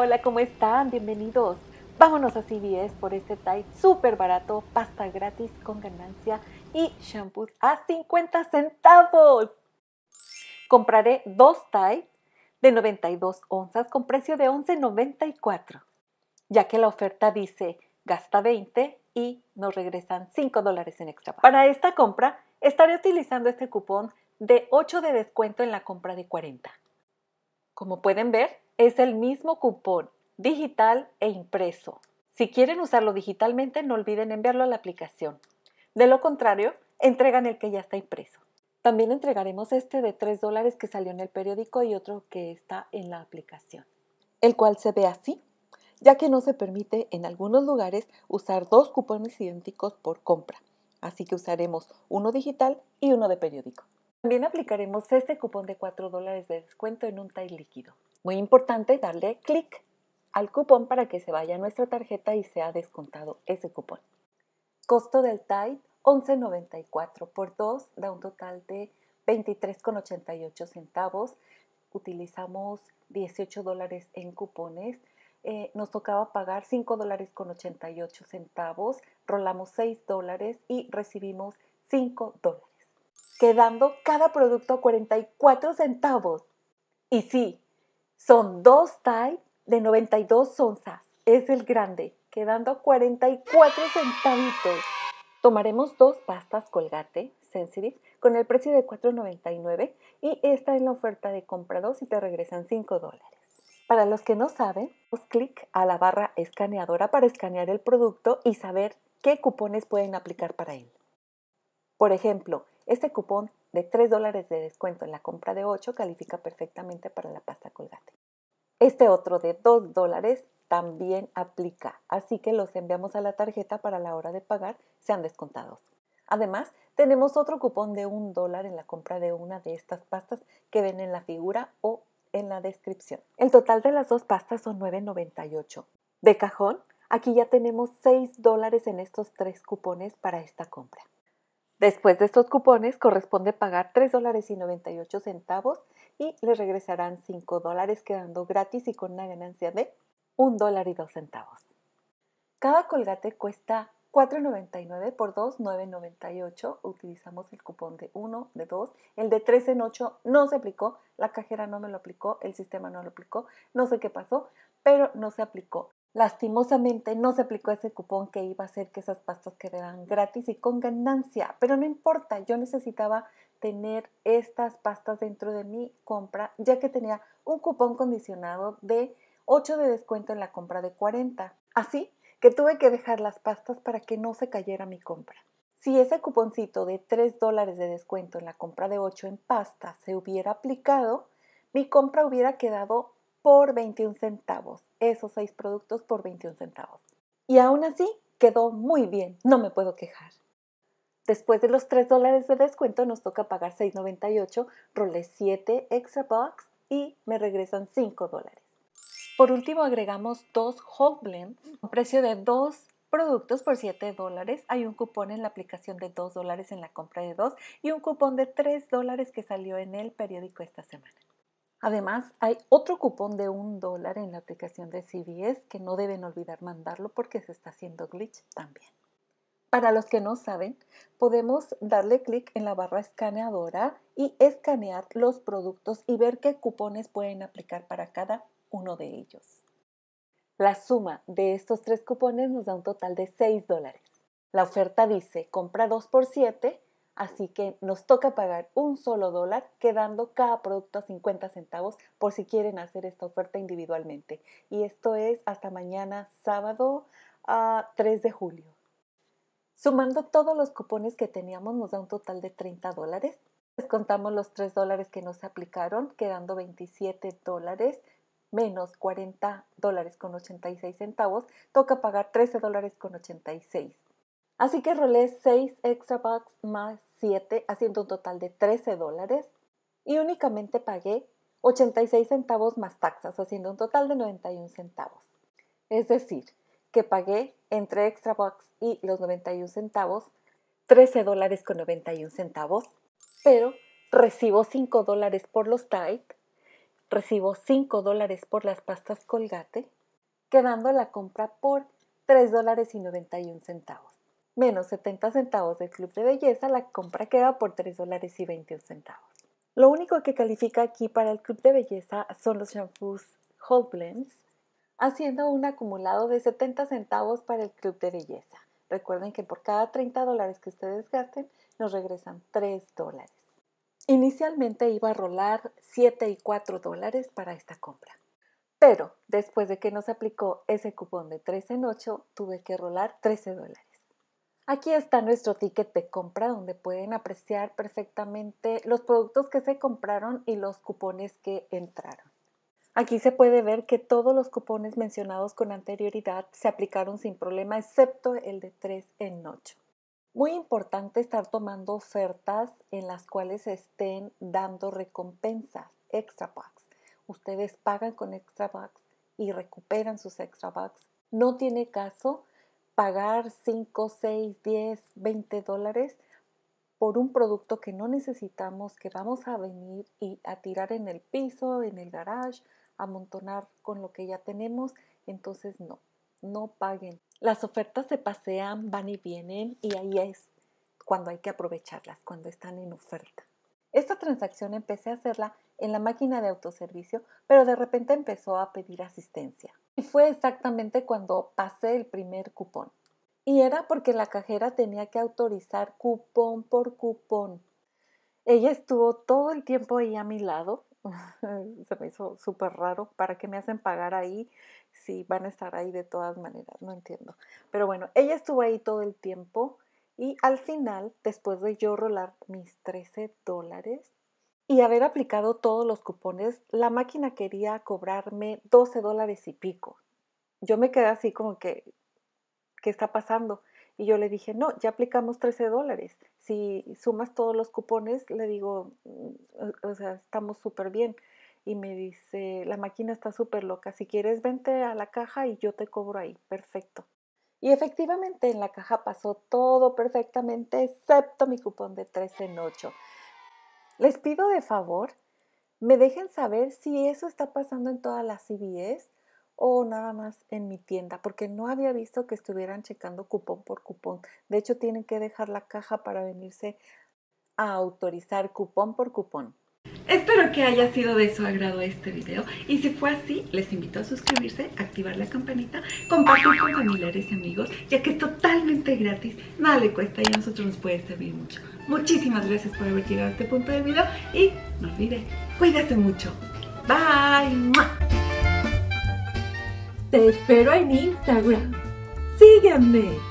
hola, ¿cómo están? Bienvenidos. Vámonos a CVS por este Tide súper barato, pasta gratis con ganancia y shampoos a 50 centavos. Compraré dos Tide de 92 onzas con precio de 11.94, ya que la oferta dice gasta 20 y nos regresan 5 dólares en extra. Para esta compra estaré utilizando este cupón de 8 de descuento en la compra de 40. Como pueden ver, es el mismo cupón digital e impreso. Si quieren usarlo digitalmente, no olviden enviarlo a la aplicación. De lo contrario, entregan el que ya está impreso. También entregaremos este de 3 dólares que salió en el periódico y otro que está en la aplicación, el cual se ve así, ya que no se permite en algunos lugares usar dos cupones idénticos por compra. Así que usaremos uno digital y uno de periódico. También aplicaremos este cupón de 4 dólares de descuento en un TAI líquido. Muy importante darle clic al cupón para que se vaya a nuestra tarjeta y sea descontado ese cupón. Costo del Tide 11.94 por 2 da un total de 23.88 centavos. Utilizamos 18 dólares en cupones. Eh, nos tocaba pagar 5 dólares con 88 centavos. Rolamos 6 dólares y recibimos 5 dólares. Quedando cada producto 44 centavos. Y sí, son dos Tide de 92 onzas. Es el grande, quedando 44 centavitos. Tomaremos dos pastas Colgate Sensitive con el precio de $4.99 y esta es la oferta de compra 2 y te regresan 5 dólares. Para los que no saben, pues clic a la barra escaneadora para escanear el producto y saber qué cupones pueden aplicar para él. Por ejemplo, este cupón de 3 dólares de descuento en la compra de 8 califica perfectamente para la pasta Colgate. Este otro de 2 dólares también aplica, así que los enviamos a la tarjeta para la hora de pagar sean descontados. Además, tenemos otro cupón de un dólar en la compra de una de estas pastas que ven en la figura o en la descripción. El total de las dos pastas son 9.98. De cajón, aquí ya tenemos 6 dólares en estos tres cupones para esta compra. Después de estos cupones corresponde pagar 3 dólares y 98 centavos y le regresarán 5 dólares quedando gratis y con una ganancia de un dólar y dos centavos. Cada colgate cuesta $4.99 por 2, $9.98. Utilizamos el cupón de 1, de 2. El de 3 en 8 no se aplicó. La cajera no me lo aplicó. El sistema no lo aplicó. No sé qué pasó, pero no se aplicó. Lastimosamente no se aplicó ese cupón que iba a hacer que esas pastas quedaran gratis y con ganancia. Pero no importa, yo necesitaba tener estas pastas dentro de mi compra ya que tenía un cupón condicionado de 8 de descuento en la compra de 40. Así que tuve que dejar las pastas para que no se cayera mi compra. Si ese cuponcito de 3 dólares de descuento en la compra de 8 en pasta se hubiera aplicado, mi compra hubiera quedado por 21 centavos. Esos 6 productos por 21 centavos. Y aún así quedó muy bien, no me puedo quejar. Después de los 3 dólares de descuento nos toca pagar 6.98, rolé 7 extra box y me regresan 5 dólares. Por último, agregamos dos Whole Blends con precio de dos productos por 7 dólares. Hay un cupón en la aplicación de 2 dólares en la compra de 2 y un cupón de 3 dólares que salió en el periódico esta semana. Además, hay otro cupón de 1 dólar en la aplicación de CVS que no deben olvidar mandarlo porque se está haciendo glitch también. Para los que no saben, podemos darle clic en la barra escaneadora y escanear los productos y ver qué cupones pueden aplicar para cada uno de ellos. La suma de estos tres cupones nos da un total de 6 dólares. La oferta dice compra 2 por 7, así que nos toca pagar un solo dólar, quedando cada producto a 50 centavos por si quieren hacer esta oferta individualmente. Y esto es hasta mañana sábado a 3 de julio. Sumando todos los cupones que teníamos nos da un total de 30 dólares. Descontamos los 3 dólares que nos aplicaron, quedando 27 dólares menos 40 dólares con 86 centavos, toca pagar 13 dólares con 86. Así que rolé 6 extra bucks más 7, haciendo un total de 13 dólares y únicamente pagué 86 centavos más taxas, haciendo un total de 91 centavos. Es decir, que pagué entre extra bucks y los 91 centavos 13 dólares con 91 centavos, pero recibo 5 dólares por los Tide recibo 5 dólares por las pastas Colgate, quedando la compra por 3 dólares y 91 centavos. Menos 70 centavos del club de belleza, la compra queda por 3 dólares y 21 centavos. Lo único que califica aquí para el club de belleza son los shampoos Whole Blends, haciendo un acumulado de 70 centavos para el club de belleza. Recuerden que por cada 30 dólares que ustedes gasten, nos regresan 3 dólares. Inicialmente iba a rolar 7 y 4 dólares para esta compra. Pero después de que nos aplicó ese cupón de 3 en 8, tuve que rolar 13 dólares. Aquí está nuestro ticket de compra donde pueden apreciar perfectamente los productos que se compraron y los cupones que entraron. Aquí se puede ver que todos los cupones mencionados con anterioridad se aplicaron sin problema excepto el de 3 en 8. Muy importante estar tomando ofertas en las cuales estén dando recompensas, extra bucks. Ustedes pagan con extra bucks y recuperan sus extra bucks. No tiene caso pagar 5, 6, 10, 20 dólares por un producto que no necesitamos, que vamos a venir y a tirar en el piso, en el garage, amontonar con lo que ya tenemos. Entonces no, no paguen. Las ofertas se pasean, van y vienen y ahí es cuando hay que aprovecharlas, cuando están en oferta. Esta transacción empecé a hacerla en la máquina de autoservicio, pero de repente empezó a pedir asistencia. Y fue exactamente cuando pasé el primer cupón. Y era porque la cajera tenía que autorizar cupón por cupón. Ella estuvo todo el tiempo ahí a mi lado. Se me hizo súper raro. ¿Para qué me hacen pagar ahí si van a estar ahí de todas maneras? No entiendo. Pero bueno, ella estuvo ahí todo el tiempo. Y al final, después de yo rolar mis 13 dólares, y haber aplicado todos los cupones, la máquina quería cobrarme 12 dólares y pico. Yo me quedé así como que, ¿qué está pasando? Y yo le dije, no, ya aplicamos 13 dólares. Si sumas todos los cupones, le digo, mm, o sea, estamos súper bien. Y me dice, la máquina está súper loca. Si quieres, vente a la caja y yo te cobro ahí. Perfecto. Y efectivamente en la caja pasó todo perfectamente, excepto mi cupón de 13 en 8. Les pido de favor, me dejen saber si eso está pasando en todas las CBS o nada más en mi tienda, porque no había visto que estuvieran checando cupón por cupón. De hecho, tienen que dejar la caja para venirse a autorizar cupón por cupón. Espero que haya sido de su agrado este video y si fue así, les invito a suscribirse, activar la campanita, compartir con familiares y amigos, ya que es totalmente gratis, nada le cuesta y a nosotros nos puede servir mucho. Muchísimas gracias por haber llegado a este punto del video y no olvides, cuídate mucho. Bye. Te espero en Instagram. Síganme.